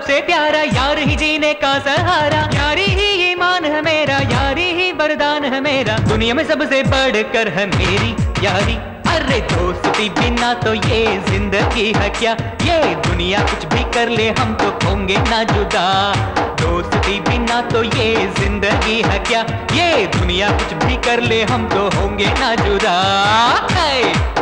सबसे प्यारा, यार ही जीने का सहारा। यारी ही ईमान है मेरा, यारी ही वरदान है मेरा। दुनिया में सबसे बढ़कर है मेरी यारी। अरे दोस्ती बिना तो ये ज़िंदगी है क्या? ये दुनिया कुछ भी कर ले, हम तो होंगे ना जुदा। दोस्ती बिना तो ये ज़िंदगी है क्या? ये दुनिया कुछ भी कर ले, हम तो होंगे ना जुदा। है।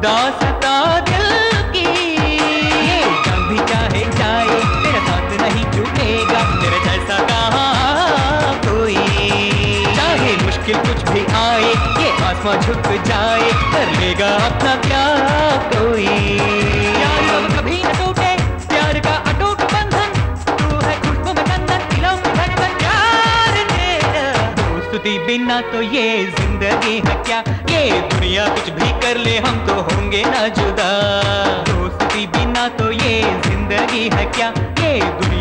दासता दिल की। कभी चाहे जाए, तेरा साथ नहीं छूटेगा। तेरा जैसा कहा कोई। चाहे मुश्किल कुछ भी आए, ये आसमां झुक जाए, कर लेगा अपना क्या दोस्ती बिना तो ये ज़िंदगी है क्या? ये दुनिया कुछ भी कर ले, हम तो होंगे ना जुदा। दोस्ती बिना तो ये ज़िंदगी है क्या? ये दुनिया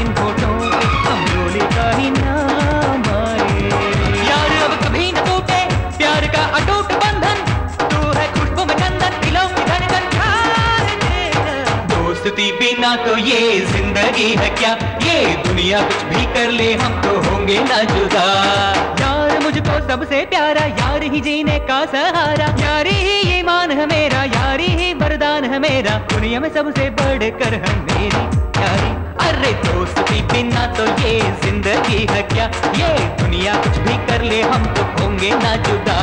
इन पे हम डोले का ही नाम आए यार अब कभी न टूटे प्यार का अटूट बंधन। तू है खुशबू में चंदन दिलों में धड़कन दोस्ती बिना तो ये ज़िंदगी है क्या? ये दुनिया कुछ भी कर ले हम तो होंगे ना जुदा। यार मुझको सबसे प्यारा यार ही जीने का सहारा। यारी ही ईमान है मेरा यारी ही वरदान है मेरा। दुनिया में सबसे बढ़कर है मेरी यारी अरे दोस्ती बिना तो ये ज़िंदगी है क्या? ये दुनिया कुछ भी कर ले, हम तो होंगे ना जुदा।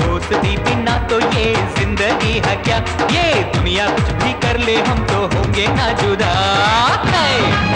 दोस्ती बिना तो ये ज़िंदगी है क्या? ये दुनिया कुछ भी कर ले, हम तो होंगे ना जुदा। है